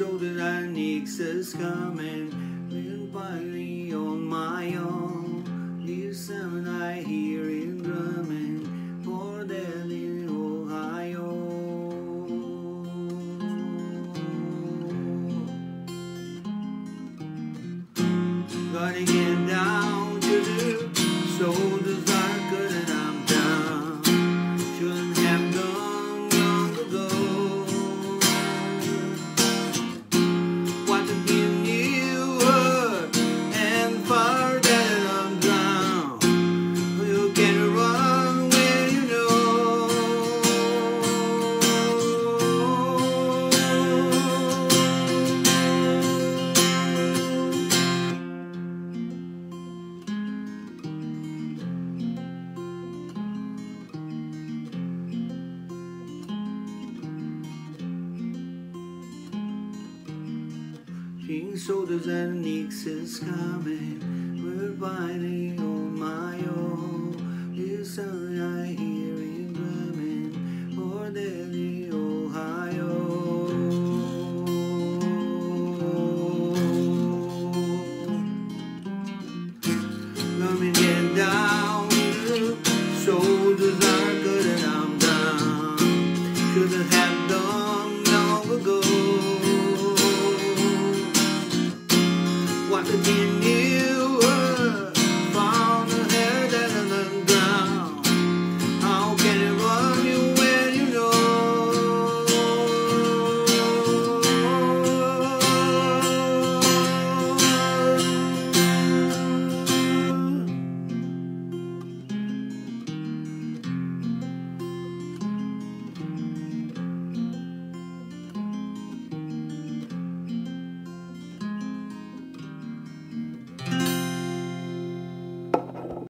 soldiers and is coming. We're finally on my own. Listen, I hear it drumming for dead in Ohio. Gotta get King soldiers and Nix is coming. We're fighting on my own. Listen, I hear it drumming for Delhi, Ohio. Me get down. Soldiers are good and I'm down. Should have done long ago. again.